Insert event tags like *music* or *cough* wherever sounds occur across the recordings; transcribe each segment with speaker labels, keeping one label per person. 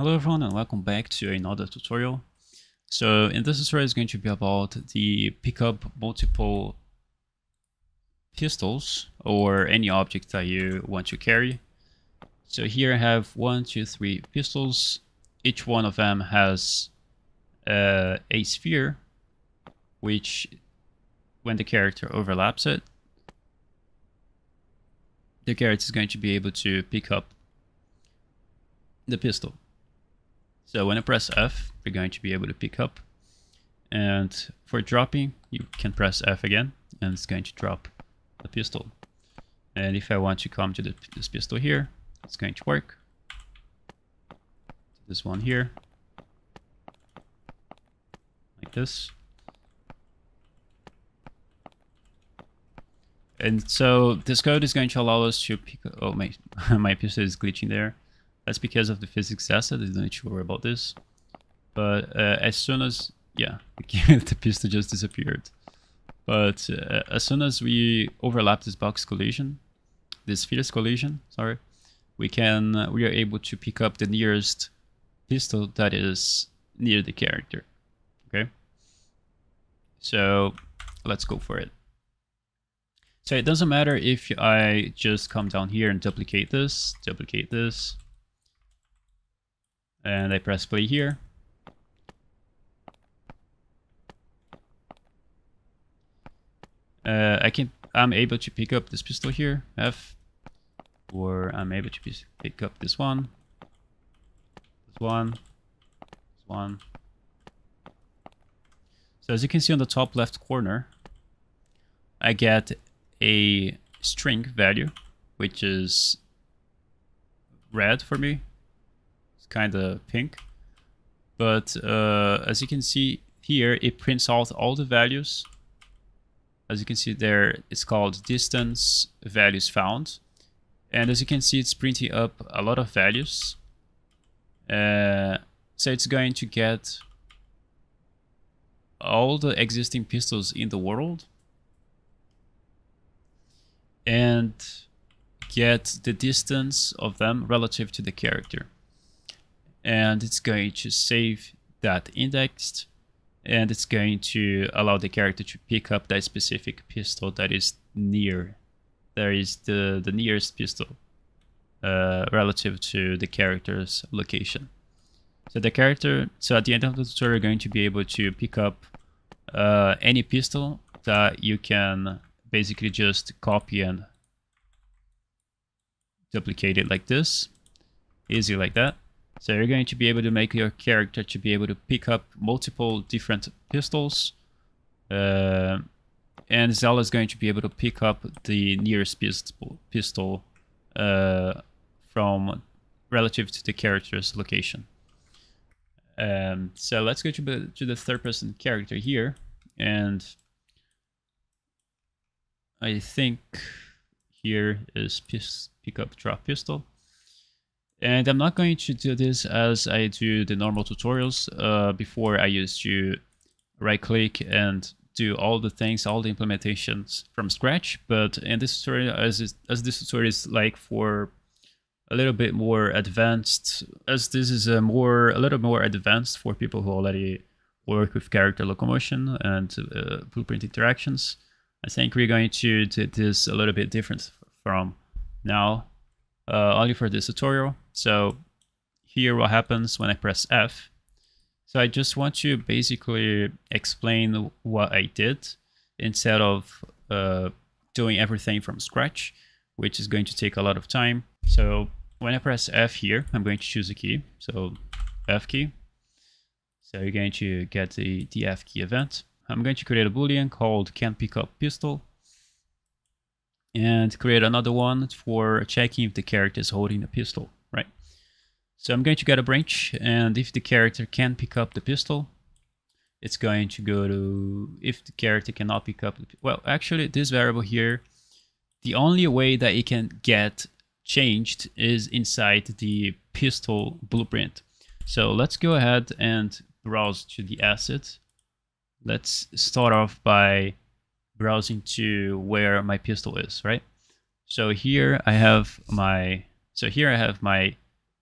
Speaker 1: Hello everyone and welcome back to another tutorial. So in this tutorial is going to be about the pick up multiple pistols or any object that you want to carry. So here I have one, two, three pistols. Each one of them has uh, a sphere which when the character overlaps it, the character is going to be able to pick up the pistol. So when I press F, you're going to be able to pick up. And for dropping, you can press F again, and it's going to drop the pistol. And if I want to come to the, this pistol here, it's going to work. This one here, like this. And so this code is going to allow us to pick. Oh my, *laughs* my pistol is glitching there. That's because of the physics asset, you don't need to worry about this. But uh, as soon as, yeah, *laughs* the pistol just disappeared. But uh, as soon as we overlap this box collision, this sphere collision, sorry, we can, uh, we are able to pick up the nearest pistol that is near the character, okay? So let's go for it. So it doesn't matter if I just come down here and duplicate this, duplicate this, and I press play here. Uh, I can I'm able to pick up this pistol here, F, or I'm able to pick up this one, this one, this one. So as you can see on the top left corner, I get a string value, which is red for me, kind of pink. But uh, as you can see here, it prints out all the values. As you can see there, it's called distance values found. And as you can see, it's printing up a lot of values. Uh, so it's going to get all the existing pistols in the world and get the distance of them relative to the character and it's going to save that indexed and it's going to allow the character to pick up that specific pistol that is near there is the the nearest pistol uh, relative to the character's location. So the character so at the end of the tutorial you're going to be able to pick up uh, any pistol that you can basically just copy and duplicate it like this. Easy like that so you're going to be able to make your character to be able to pick up multiple different pistols. Uh, and Zella is going to be able to pick up the nearest pistol, pistol uh, from relative to the character's location. Um, so let's go to the, to the third person character here. And I think here is pick up drop pistol. And I'm not going to do this as I do the normal tutorials. Uh, before I used to right click and do all the things, all the implementations from scratch. But in this tutorial, as, as this tutorial is like for a little bit more advanced, as this is a more a little more advanced for people who already work with character locomotion and uh, blueprint interactions. I think we're going to do this a little bit different from now uh, only for this tutorial. So here what happens when I press F. So I just want to basically explain what I did instead of uh, doing everything from scratch, which is going to take a lot of time. So when I press F here, I'm going to choose a key. So F key. So you're going to get the, the F key event. I'm going to create a boolean called can pick up pistol and create another one for checking if the character is holding a pistol, right? So I'm going to get a branch, and if the character can pick up the pistol, it's going to go to, if the character cannot pick up, well, actually this variable here, the only way that it can get changed is inside the pistol blueprint. So let's go ahead and browse to the asset. Let's start off by browsing to where my pistol is, right? So here I have my, so here I have my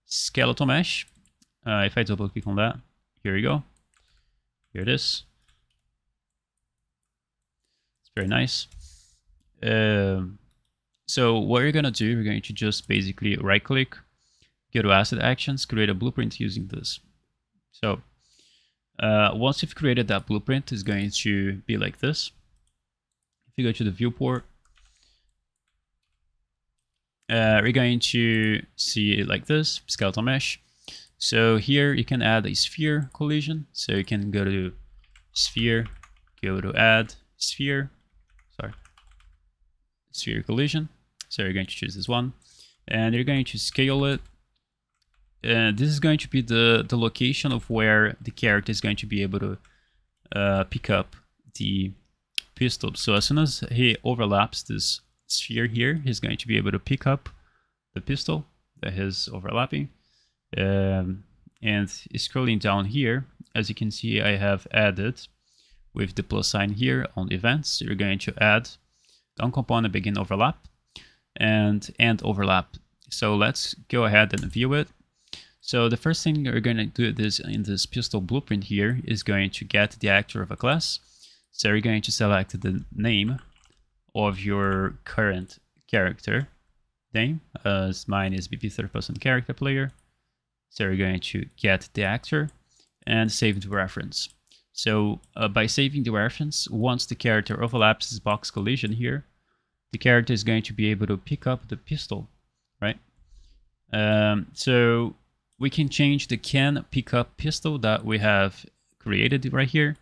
Speaker 1: skeletal mesh. Uh, if I double click on that, here we go. Here it is. It's very nice. Um, so what you're gonna do, we're going to just basically right click, go to asset actions, create a blueprint using this. So uh, once you've created that blueprint, it's going to be like this. If you go to the viewport, uh, we're going to see it like this, skeletal mesh. So here you can add a sphere collision. So you can go to sphere, go to add sphere, sorry, sphere collision. So you're going to choose this one and you're going to scale it. And this is going to be the, the location of where the character is going to be able to uh, pick up the pistol. So as soon as he overlaps this sphere here, he's going to be able to pick up the pistol that is overlapping. Um, and scrolling down here, as you can see, I have added with the plus sign here on events, you're going to add down component begin overlap and end overlap. So let's go ahead and view it. So the first thing we're going to do this in this pistol blueprint here is going to get the actor of a class. So you're going to select the name of your current character name, as mine is BP third person character player. So you're going to get the actor and save the reference. So uh, by saving the reference, once the character overlaps this box collision here, the character is going to be able to pick up the pistol, right? Um, so we can change the can pick up pistol that we have created right here.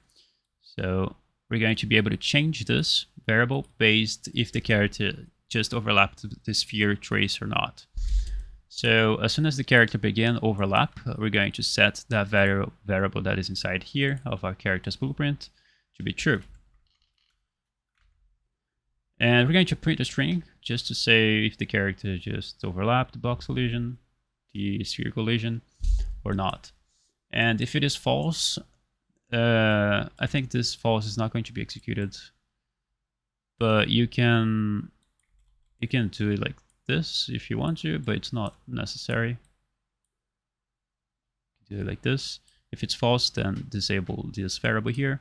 Speaker 1: So we're going to be able to change this variable based if the character just overlapped the sphere trace or not. So as soon as the character begin overlap, uh, we're going to set that vari variable that is inside here of our character's blueprint to be true. And we're going to print a string just to say if the character just overlapped the box collision, the sphere collision, or not. And if it is false, uh, I think this false is not going to be executed. But you can you can do it like this if you want to, but it's not necessary. Do it like this. If it's false, then disable this variable here.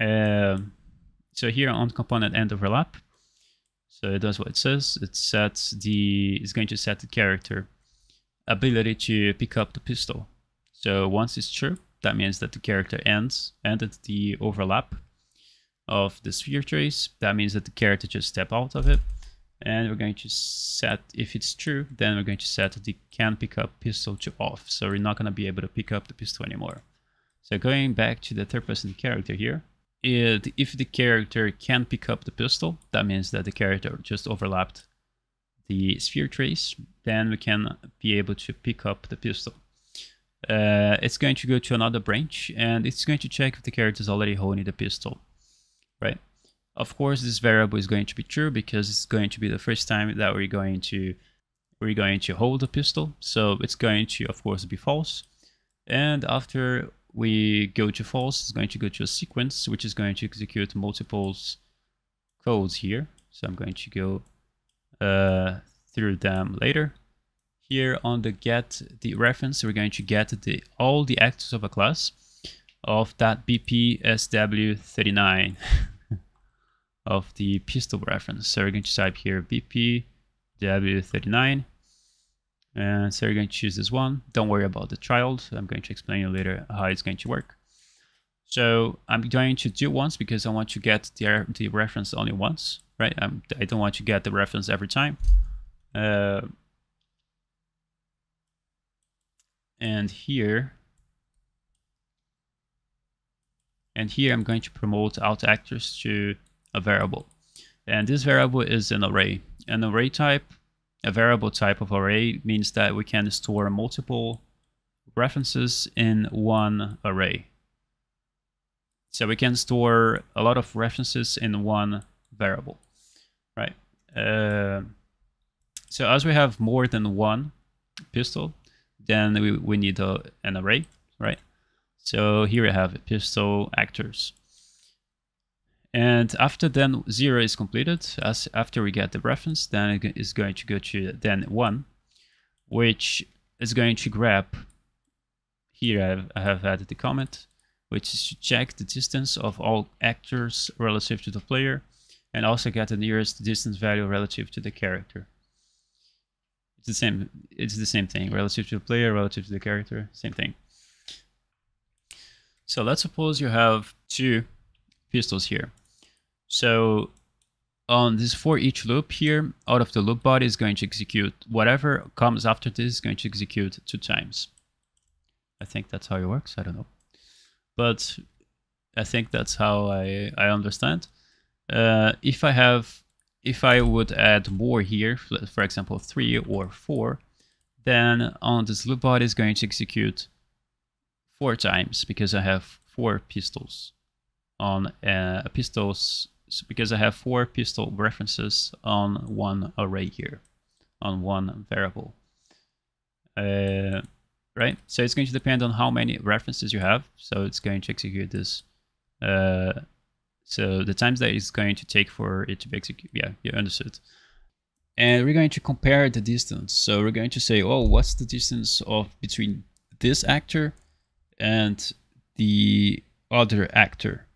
Speaker 1: Um, so here on component end overlap, so it does what it says. It sets the, it's going to set the character ability to pick up the pistol. So once it's true, that means that the character ends, and ended the overlap of the sphere trace. That means that the character just step out of it. And we're going to set if it's true then we're going to set the can pick up pistol to off. So we're not going to be able to pick up the pistol anymore. So going back to the third person character here it, if the character can pick up the pistol that means that the character just overlapped the sphere trace then we can be able to pick up the pistol uh, it's going to go to another branch and it's going to check if the character is already holding the pistol right of course, this variable is going to be true because it's going to be the first time that we're going to we're going to hold the pistol. So it's going to, of course, be false. And after we go to false, it's going to go to a sequence, which is going to execute multiple codes here. So I'm going to go uh, through them later. Here on the get the reference, we're going to get the all the actors of a class of that BPSW39. *laughs* of the pistol reference. So we're going to type here BP W39. And so we're going to choose this one. Don't worry about the child. I'm going to explain you later how it's going to work. So I'm going to do once because I want to get the, the reference only once, right? I'm, I do not want to get the reference every time. Uh, and here, and here I'm going to promote alt actors to a variable. And this variable is an array. An array type, a variable type of array means that we can store multiple references in one array. So we can store a lot of references in one variable, right? Uh, so as we have more than one pistol, then we, we need a, an array, right? So here we have pistol actors. And after then zero is completed, as after we get the reference, then it is going to go to then one, which is going to grab here I have, I have added the comment, which is to check the distance of all actors relative to the player, and also get the nearest distance value relative to the character. It's the same. It's the same thing. Relative to the player, relative to the character, same thing. So let's suppose you have two pistols here. So on this for each loop here, out of the loop body is going to execute whatever comes after this is going to execute two times. I think that's how it works. I don't know, but I think that's how I I understand. Uh, if I have, if I would add more here, for example, three or four, then on this loop body is going to execute four times because I have four pistols on uh, pistols because I have four pistol references on one array here, on one variable. Uh, right? So it's going to depend on how many references you have. So it's going to execute this. Uh, so the times that it's going to take for it to be executed. Yeah, you understood. And we're going to compare the distance. So we're going to say, oh, what's the distance of between this actor and the other actor?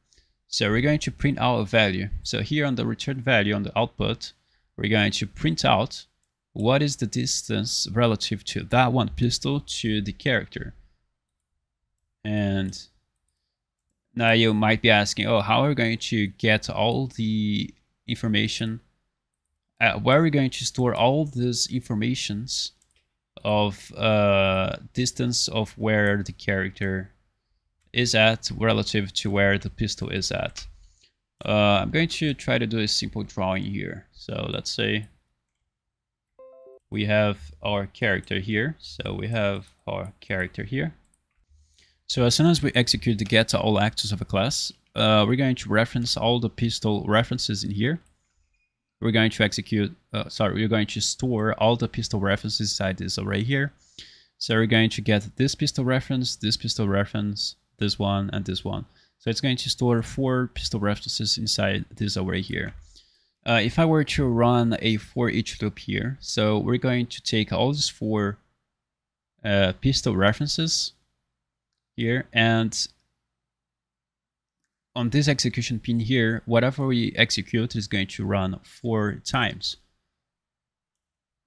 Speaker 1: So we're going to print out a value. So here on the return value on the output, we're going to print out what is the distance relative to that one pistol to the character. And now you might be asking, oh, how are we going to get all the information? Uh, where are we going to store all these informations of uh, distance of where the character is at relative to where the pistol is at. Uh, I'm going to try to do a simple drawing here. So let's say we have our character here. So we have our character here. So as soon as we execute the get to all actors of a class, uh, we're going to reference all the pistol references in here. We're going to execute, uh, sorry, we're going to store all the pistol references inside this array here. So we're going to get this pistol reference, this pistol reference, this one, and this one. So it's going to store four pistol references inside this array here. Uh, if I were to run a for each loop here, so we're going to take all these four uh, pistol references here, and on this execution pin here, whatever we execute is going to run four times.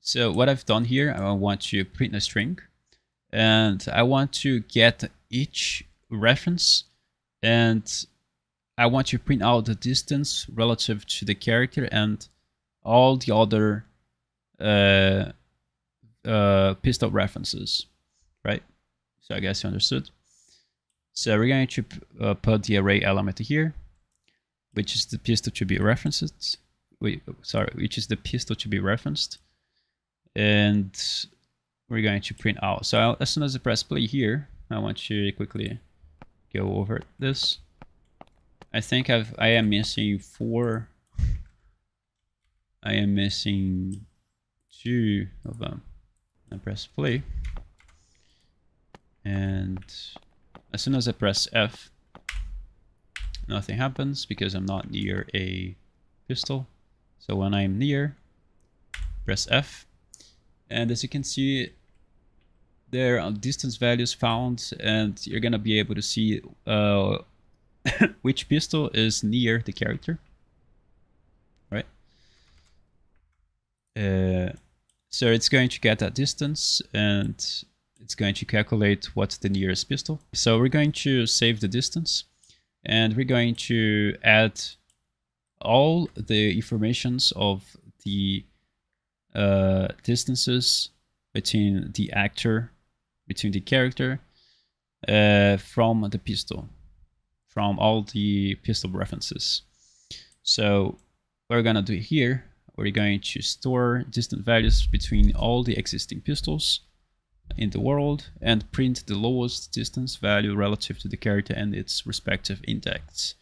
Speaker 1: So what I've done here, I want to print a string, and I want to get each reference and I want to print out the distance relative to the character and all the other uh, uh, pistol references, right? So I guess you understood. So we're going to uh, put the array element here, which is the pistol to be referenced. Wait, sorry, which is the pistol to be referenced, and we're going to print out. So as soon as I press play here, I want to quickly go over this. I think I've I am missing four. I am missing two of them. I press play. And as soon as I press F, nothing happens because I'm not near a pistol. So when I'm near, press F. And as you can see, there are distance values found and you're gonna be able to see uh, *laughs* which pistol is near the character right uh, so it's going to get that distance and it's going to calculate what's the nearest pistol so we're going to save the distance and we're going to add all the informations of the uh, distances between the actor between the character uh, from the pistol, from all the pistol references. So what we're gonna do here, we're going to store distant values between all the existing pistols in the world and print the lowest distance value relative to the character and its respective index.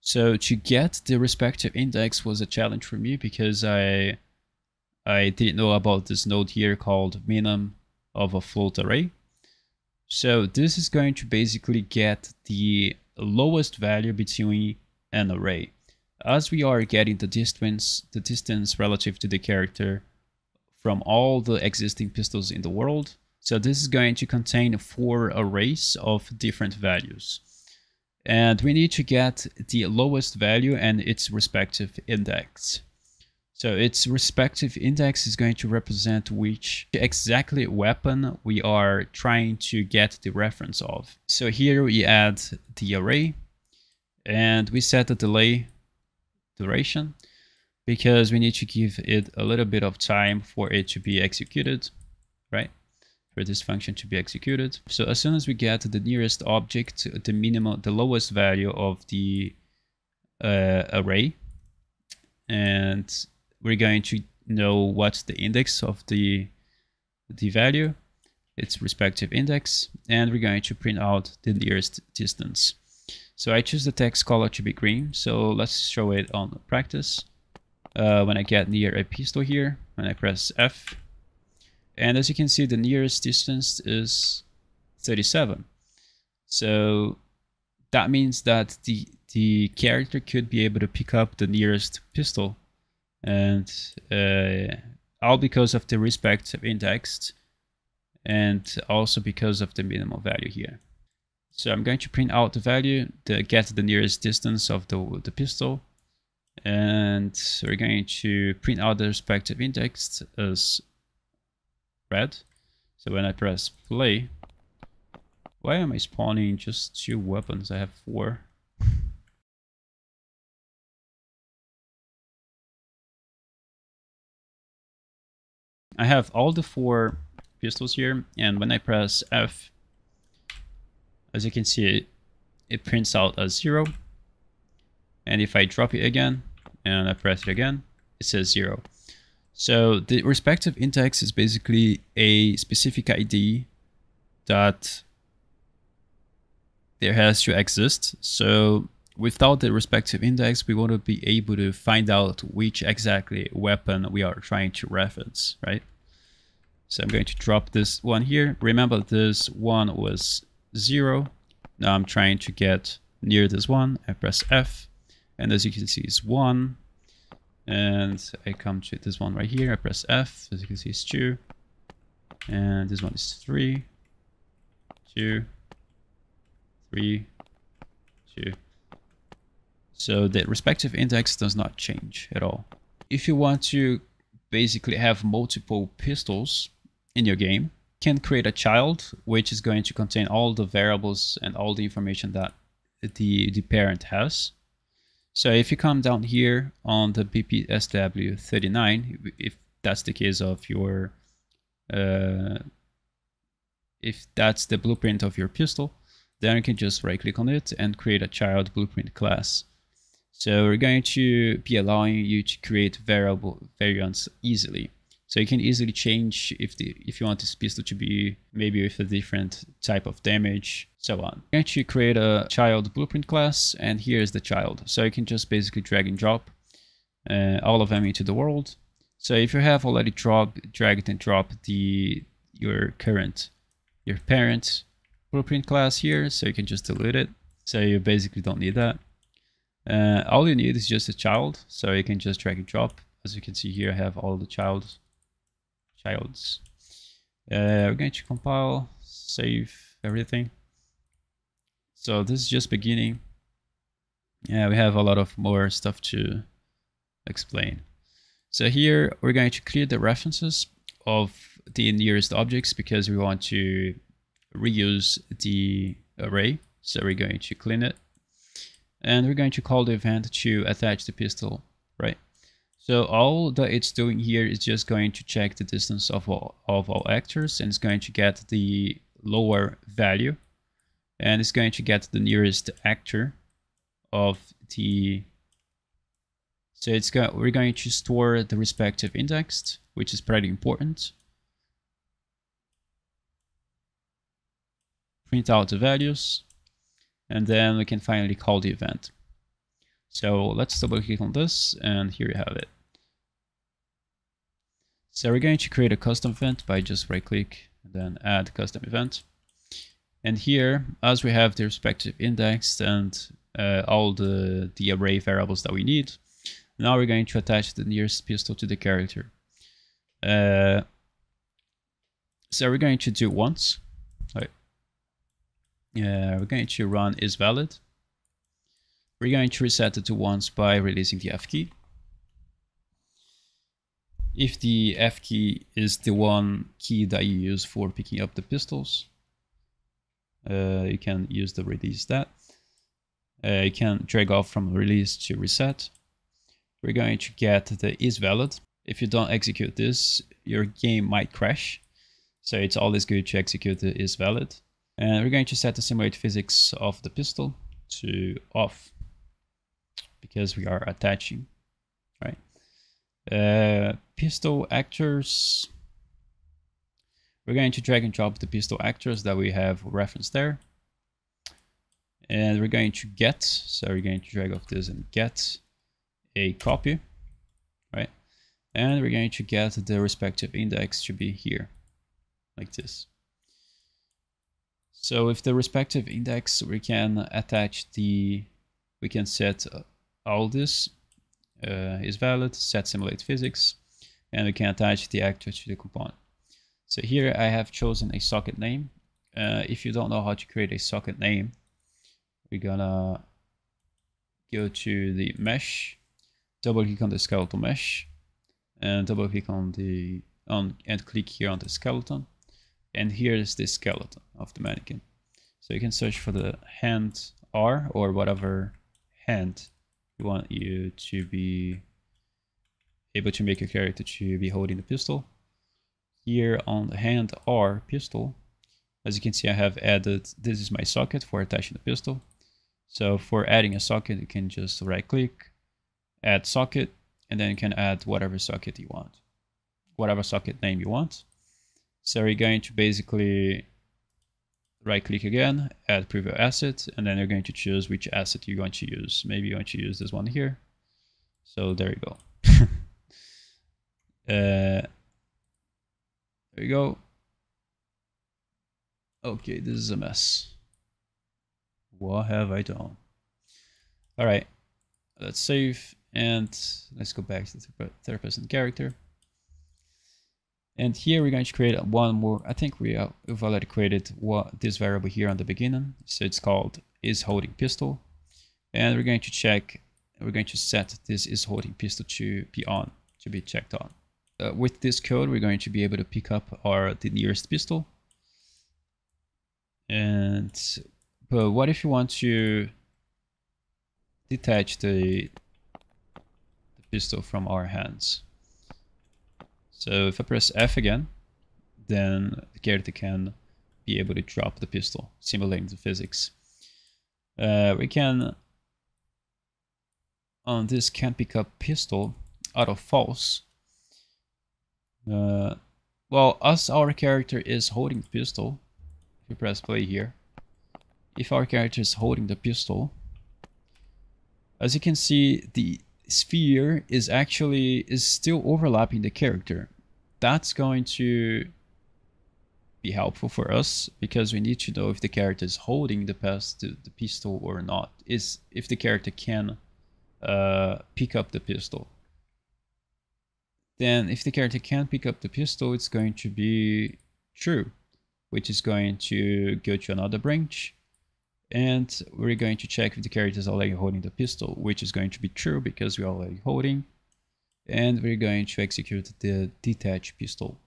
Speaker 1: So to get the respective index was a challenge for me because I I didn't know about this node here called minimum of a float array. So this is going to basically get the lowest value between an array. As we are getting the distance, the distance relative to the character from all the existing pistols in the world, So this is going to contain four arrays of different values. And we need to get the lowest value and its respective index. So its respective index is going to represent which exactly weapon we are trying to get the reference of. So here we add the array and we set the delay duration because we need to give it a little bit of time for it to be executed, right? For this function to be executed. So as soon as we get the nearest object, the minimum, the lowest value of the uh, array, and we're going to know what's the index of the the value, its respective index, and we're going to print out the nearest distance. So I choose the text color to be green. So let's show it on practice uh, when I get near a pistol here, when I press F. And as you can see, the nearest distance is 37. So that means that the, the character could be able to pick up the nearest pistol. And uh, all because of the respective index and also because of the minimal value here. So I'm going to print out the value to get the nearest distance of the, the pistol and we're going to print out the respective index as red. So when I press play, why am I spawning just two weapons? I have four. I have all the four pistols here, and when I press F, as you can see, it, prints out as zero. And if I drop it again, and I press it again, it says zero. So the respective index is basically a specific ID that there has to exist. So without the respective index, we want to be able to find out which exactly weapon we are trying to reference, right? So I'm going to drop this one here. Remember this one was zero. Now I'm trying to get near this one. I press F and as you can see it's one. And I come to this one right here. I press F. As you can see it's two. And this one is three. Two. Three. Two. So the respective index does not change at all. If you want to basically have multiple pistols in your game can create a child which is going to contain all the variables and all the information that the the parent has so if you come down here on the BPSW39, if that's the case of your, uh, if that's the blueprint of your pistol, then you can just right click on it and create a child blueprint class. So we're going to be allowing you to create variable variants easily. So you can easily change if the if you want this pistol to be maybe with a different type of damage, so on. I'm create a child blueprint class, and here's the child. So you can just basically drag and drop uh, all of them into the world. So if you have already dropped, dragged and dropped the your current your parent blueprint class here, so you can just delete it. So you basically don't need that. Uh, all you need is just a child, so you can just drag and drop. As you can see here, I have all the childs childs. Uh, we're going to compile, save everything. So this is just beginning. Yeah, we have a lot of more stuff to explain. So here we're going to clear the references of the nearest objects because we want to reuse the array. So we're going to clean it. And we're going to call the event to attach the pistol, right? So all that it's doing here is just going to check the distance of all, of all actors and it's going to get the lower value and it's going to get the nearest actor of the so it's go we're going to store the respective index which is pretty important. Print out the values and then we can finally call the event. So let's double click on this and here you have it. So we're going to create a custom event by just right click and then add custom event. And here, as we have the respective index and uh, all the, the array variables that we need, now we're going to attach the nearest pistol to the character. Uh, So we're going to do once. Right. Yeah, we're going to run is valid. We're going to reset it to once by releasing the F key. If the F key is the one key that you use for picking up the pistols, uh, you can use the release that. Uh, you can drag off from release to reset. We're going to get the is valid. If you don't execute this, your game might crash. So it's always good to execute the is valid. And we're going to set the simulate physics of the pistol to off because we are attaching, right? Uh, pistol actors. We're going to drag and drop the pistol actors that we have referenced there. And we're going to get, so we're going to drag off this and get a copy, right? And we're going to get the respective index to be here, like this. So with the respective index, we can attach the, we can set all this uh, is valid, set simulate physics, and we can attach the actor to the component. So here I have chosen a socket name. Uh, if you don't know how to create a socket name, we're gonna go to the mesh, double click on the skeletal mesh, and double click on the on and click here on the skeleton. And here is the skeleton of the mannequin. So you can search for the hand R or whatever hand you want you to be able to make your character to be holding the pistol. Here on the hand R pistol, as you can see I have added, this is my socket for attaching the pistol. So for adding a socket, you can just right click, add socket, and then you can add whatever socket you want, whatever socket name you want. So you're going to basically right click again, add preview asset, and then you're going to choose which asset you want to use. Maybe you want to use this one here. So there you go. *laughs* uh, there you go. Okay, this is a mess. What have I done? All right, let's save and let's go back to the third person character. And here we're going to create one more, I think we have, we've already created what, this variable here on the beginning. So it's called is holding pistol. And we're going to check, we're going to set this is holding pistol to be on, to be checked on. Uh, with this code, we're going to be able to pick up our the nearest pistol. And, but what if you want to detach the, the pistol from our hands? So if I press F again, then the character can be able to drop the pistol, simulating the physics. Uh, we can, on this can pick up pistol out of false. Uh, well, as our character is holding the pistol, if you press play here, if our character is holding the pistol, as you can see, the sphere is actually is still overlapping the character. That's going to be helpful for us because we need to know if the character is holding the, past, the, the pistol or not. Is if the character can uh, pick up the pistol. Then if the character can't pick up the pistol, it's going to be true, which is going to go to another branch and we're going to check if the character is already holding the pistol, which is going to be true because we're already holding. And we're going to execute the detach pistol.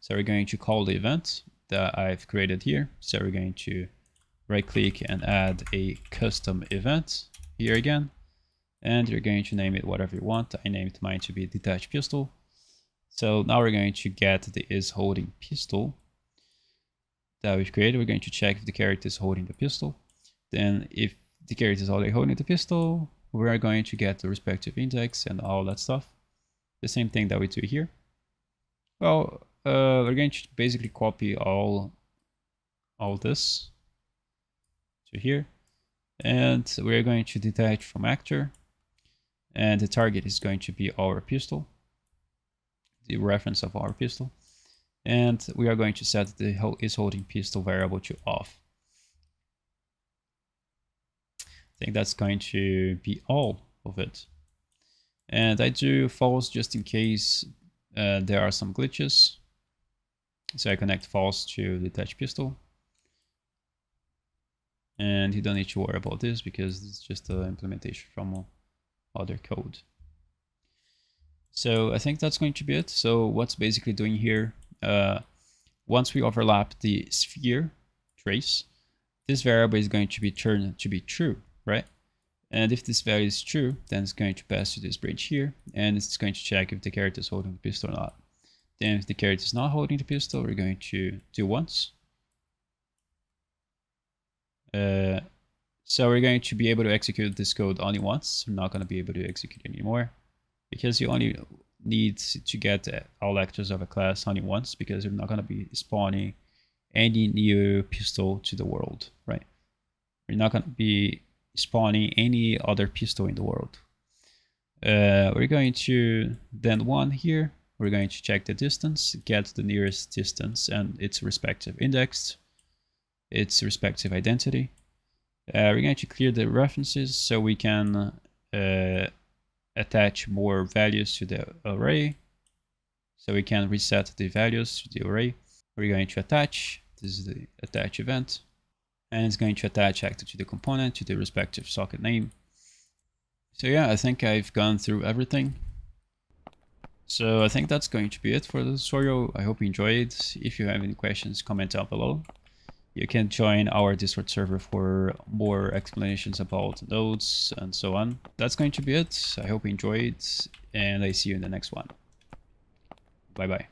Speaker 1: So we're going to call the event that I've created here. So we're going to right click and add a custom event here again. And you're going to name it whatever you want. I named mine to be detach pistol. So now we're going to get the is holding pistol that we've created. We're going to check if the character is holding the pistol. Then if the character is already holding the pistol, we are going to get the respective index and all that stuff. The same thing that we do here. Well, uh, we're going to basically copy all, all this to here. And we're going to detach from actor. And the target is going to be our pistol, the reference of our pistol. And we are going to set the is holding pistol variable to off. I think that's going to be all of it. And I do false just in case uh, there are some glitches. So I connect false to detach pistol. And you don't need to worry about this because it's just an implementation from other code. So I think that's going to be it. So what's basically doing here, uh, once we overlap the sphere trace, this variable is going to be turned to be true, right? And if this value is true, then it's going to pass to this bridge here, and it's going to check if the character is holding the pistol or not. Then if the character is not holding the pistol, we're going to do once. Uh, so we're going to be able to execute this code only once. We're not going to be able to execute anymore because you only need to get all actors of a class only once because you're not going to be spawning any new pistol to the world, right? You're not going to be spawning any other pistol in the world. Uh, we're going to then one here. We're going to check the distance, get the nearest distance and its respective index, its respective identity. Uh, we're going to clear the references so we can uh, attach more values to the array. So we can reset the values to the array. We're going to attach, this is the attach event, and it's going to attach actor to the component to the respective socket name. So yeah, I think I've gone through everything. So I think that's going to be it for the tutorial. I hope you enjoyed. If you have any questions, comment down below. You can join our Discord server for more explanations about nodes and so on. That's going to be it. I hope you enjoyed and I see you in the next one. Bye bye.